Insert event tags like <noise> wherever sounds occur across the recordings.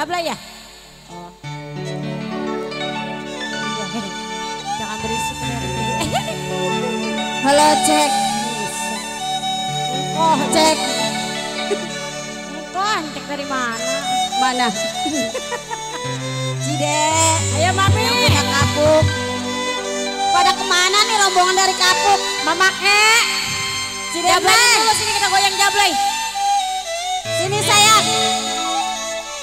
Jablay ya? Oh. Jangan berisik. Halo cek. Oh, Cek. Kok cek dari mana? Mana? Cide. Ayo mami. Yang punya kapuk. Pada ke mana nih rombongan dari kapuk? Mama ke. Cide Jablay sini kita goyang jablay. Sini sayang.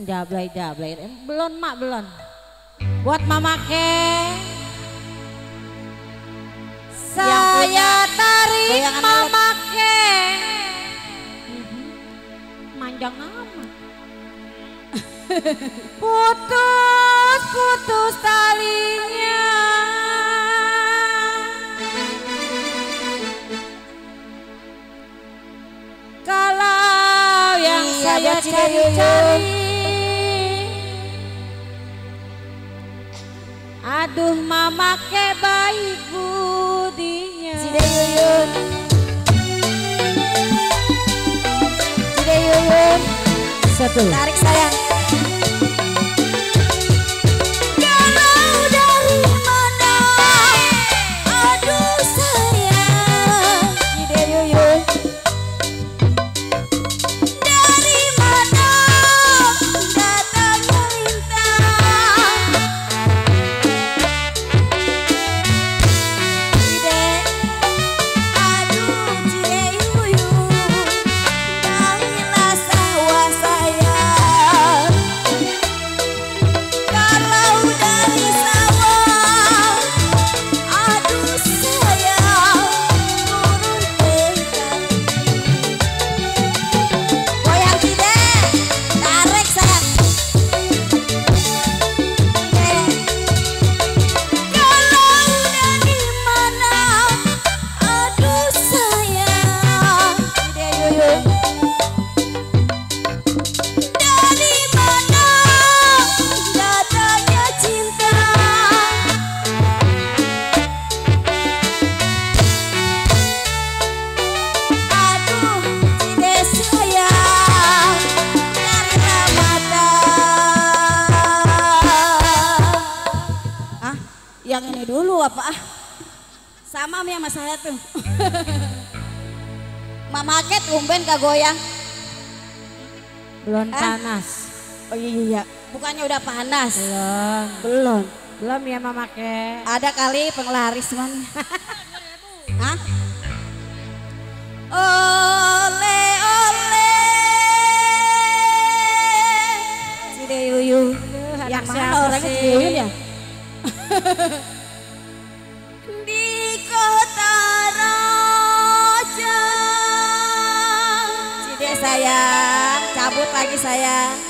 Buset, jablay-jablay Eh, Belum mak, belum Buat mama ke. Saya tarik mama ke. Manjang amat. <laughs> Putus, putus talinya. Kalau yang Iya, saya Yuyun. cari-cari Aduh mama ke baik budinya Cide Yuyun. Cide Yuyun. Satu Tarik sayang. Yang ini dulu apa ah? Sama mi sama saya tuh. <laughs> Mama Ket umben kak goyang. Belum Ah. panas Oh iya iya, iya. bukannya udah panas. Belum Belum. Belum ya mama ke Ada kali penglaris man. <laughs> Hah? Ole ole. Cide Yuyun. Yang mana orangnya sih? Cide Yuyun ya? di kota raja. Cidek saya, cabut lagi saya.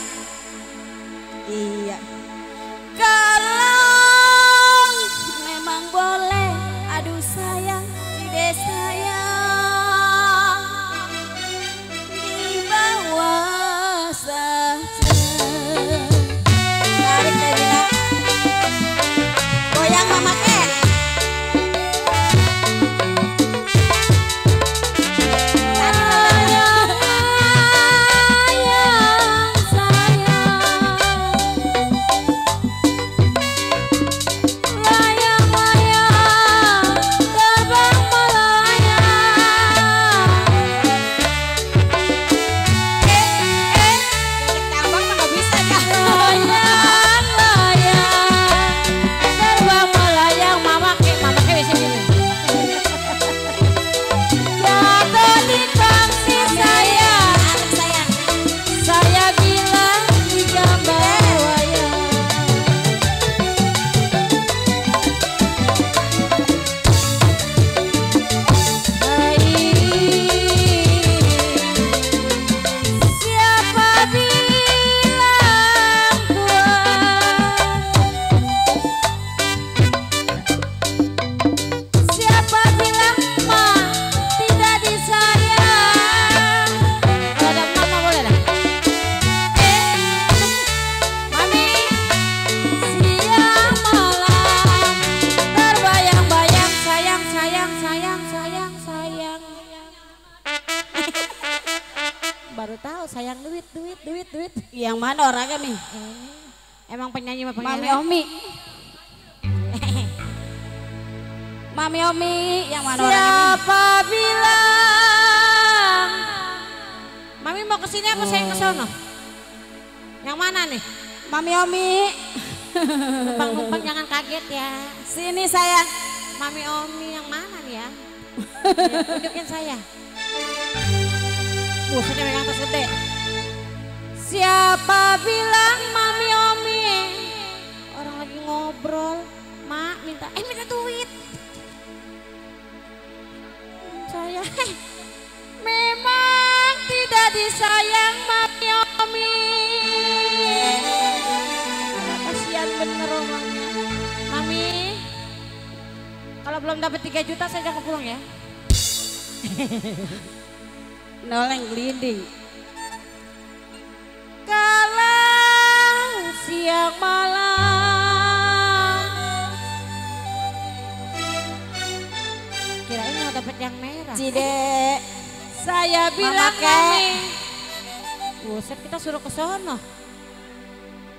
Sayang duit, duit, duit, duit Yang mana orangnya nih? Emang penyanyi apa Mami penyanyi? Omi. <laughs> Mami Omi, yang mana orangnya? nih? Siapa bilang Mami mau ke sini apa saya ke sono? Yang mana nih? Mami Omi. <laughs> Numpang-numpang jangan kaget ya. Sini sayang. Mami Omi yang mana nih ya? Ya, <laughs> Tunjukin saya. Siapa bilang Mami Omi? Orang lagi ngobrol. Mak minta, eh minta duit. Saya, eh, memang tidak disayang Mami Omi. Kasihan bener orangnya. Mami, kalau belum dapat 3 juta saya jangan pulang ya. <laughs> Noleng gliding. Kalau siang malam. Kirain mau dapat yang merah. Cide. Saya bilang Ke. Mami Buset kita suruh ke sono.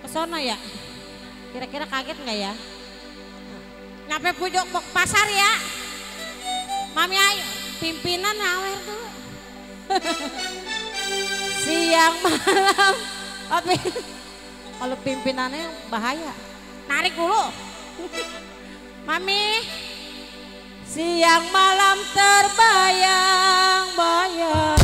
Ke sono ya? Kira-kira kaget nggak ya? Nyampe pojok pasar ya? Mami ayo Pimpinan awer tuh Siang malam. Tapi Kalau pimpinannya bahaya. Narik dulu. Mami. Siang malam terbayang-bayang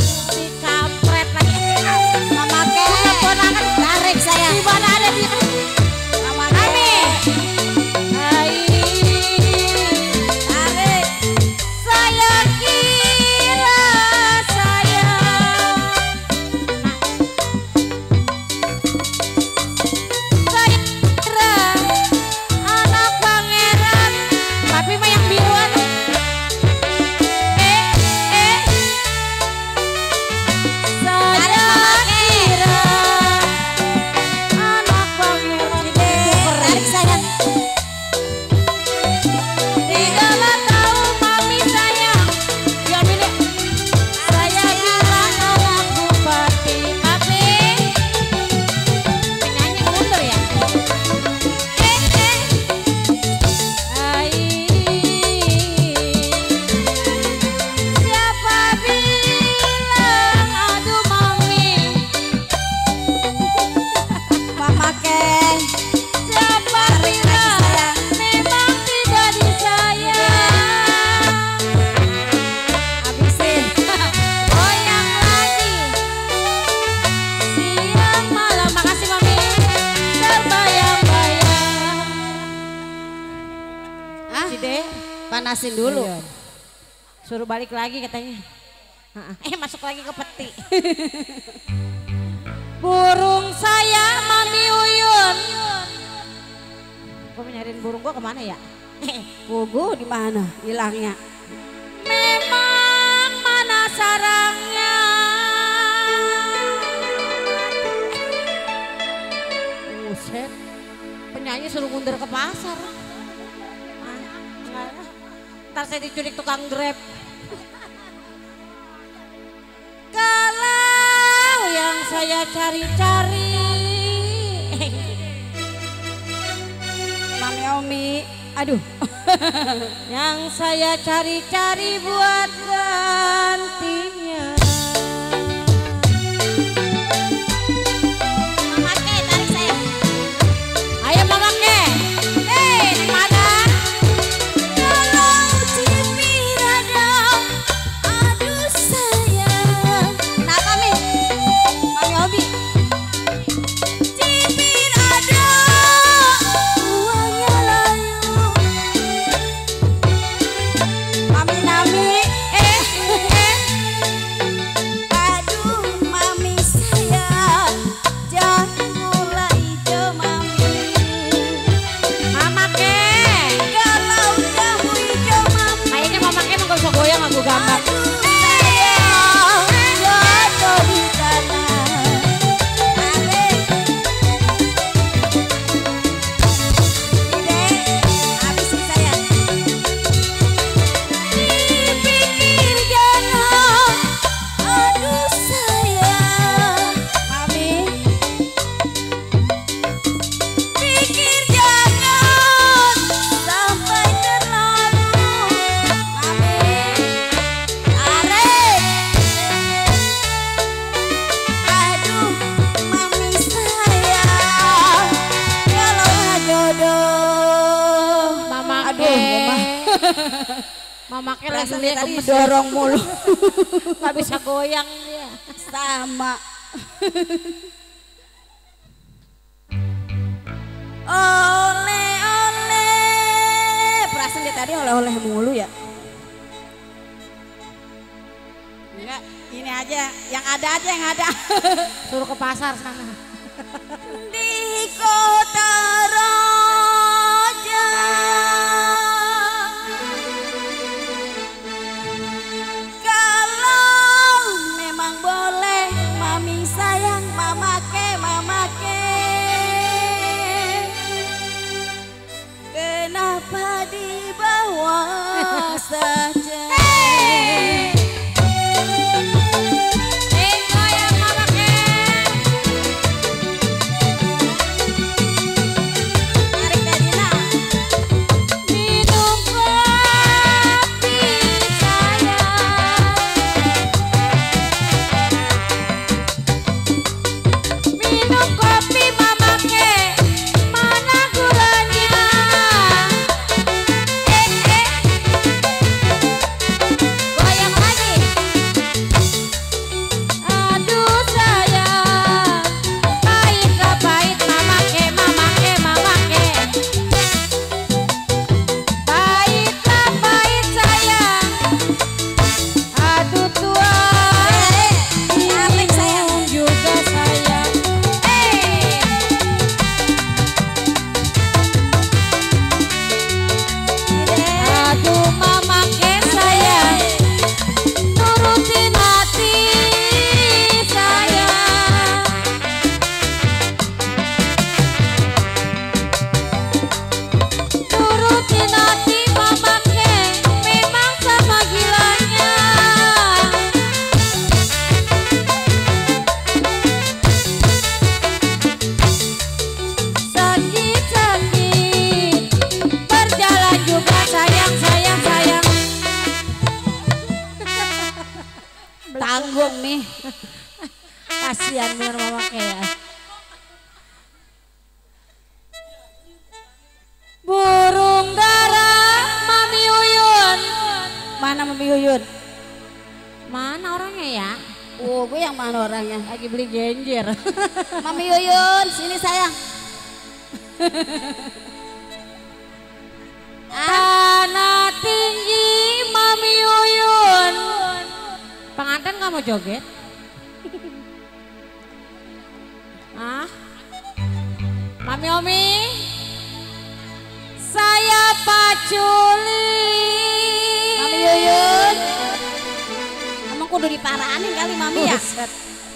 Suruh balik lagi katanya. Eh masuk lagi ke peti. <laughs> burung saya Mami Uyun. Gue nyariin burung gue ke mana ya? <laughs> Gugu di mana hilangnya? Memang mana sarangnya? Buset, penyanyi suruh mundur ke pasar. Ah, Ntar saya diculik tukang grab. Yang saya cari-cari Mami Omi. Aduh. <laughs> Yang saya cari-cari buat Perasaan lihat tadi dorong mulu. <laughs> Gak bisa goyang dia. Sama. <laughs> Oleh oleh. Perasaan dia tadi oleh-oleh mulu ya? Enggak, ini aja, yang ada aja yang ada. Suruh ke pasar sana. <laughs> Di kota Juga sayang sayang sayang <laughs> Tanggung nih Kasihan bener mama ke ya Burung dara Mami Uyun Mana Mami Yuyun? Mana orangnya ya? Oh, gue yang mana orangnya? Lagi beli genjer Mami Yuyun, sini sayang. <laughs> Tanah tinggi Mami Yuyun. Pengantin nggak mau joget? <laughs> ah? Mami Omi? Saya paculi. Mami Yuyun. Emang kudu diparaanin kali Mami ya?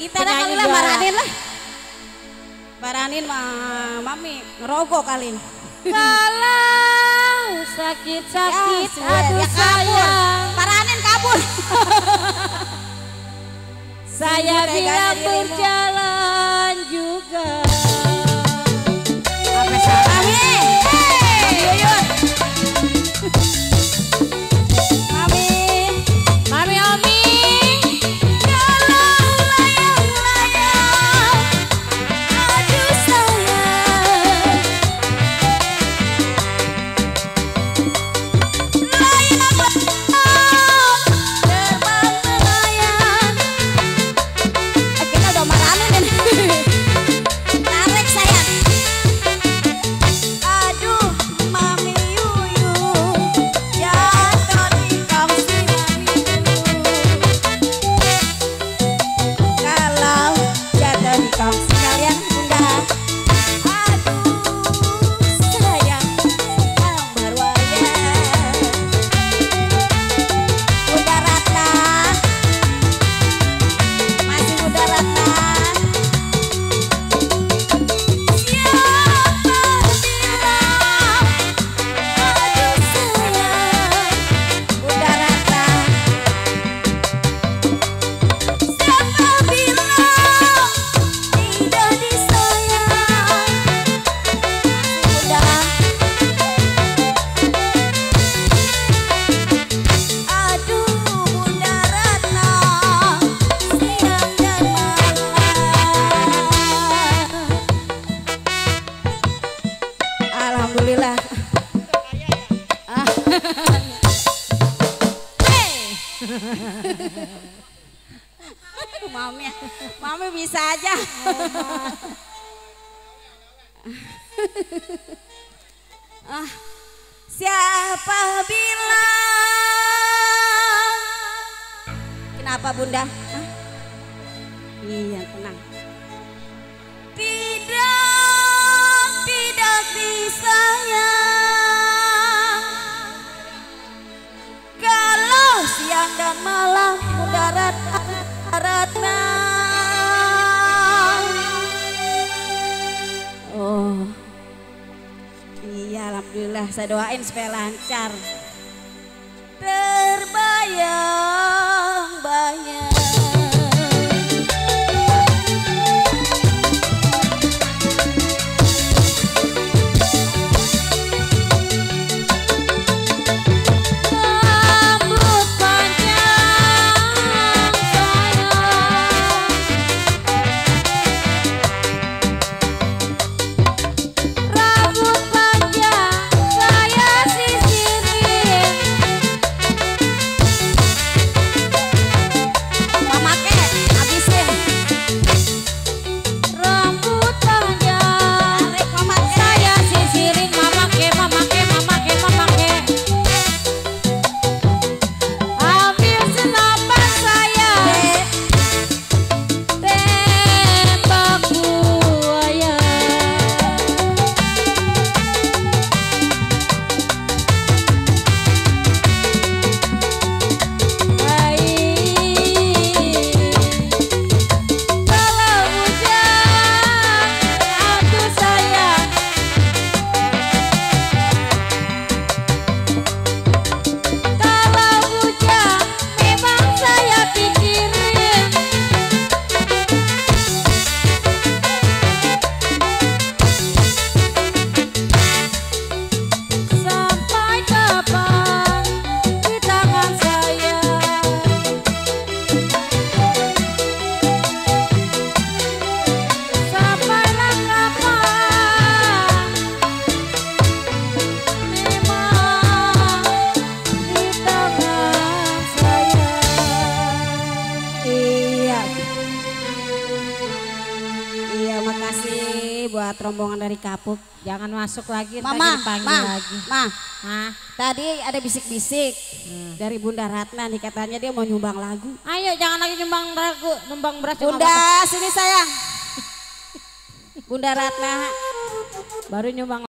Kita dah kali lah maraanin lah. Paranin mami ngerogo kali. Kalah. Sakit-sakit ya, aduh ya, kabur. sayang. Paranin kabur. <laughs> saya bilang berjalan. <laughs> Ah, siapa bilang? Kenapa bunda? Saya doain supaya lancar. Terbayang. dari kapuk. Jangan masuk lagi, Mama, dipanggil ma, lagi. Ma, ma. tadi ada bisik-bisik hmm. dari Bunda Ratna nih katanya dia mau nyumbang lagu. Ayo jangan lagi nyumbang lagu, nyumbang beras. Bunda, sini sayang. <laughs> Bunda Ratna baru nyumbang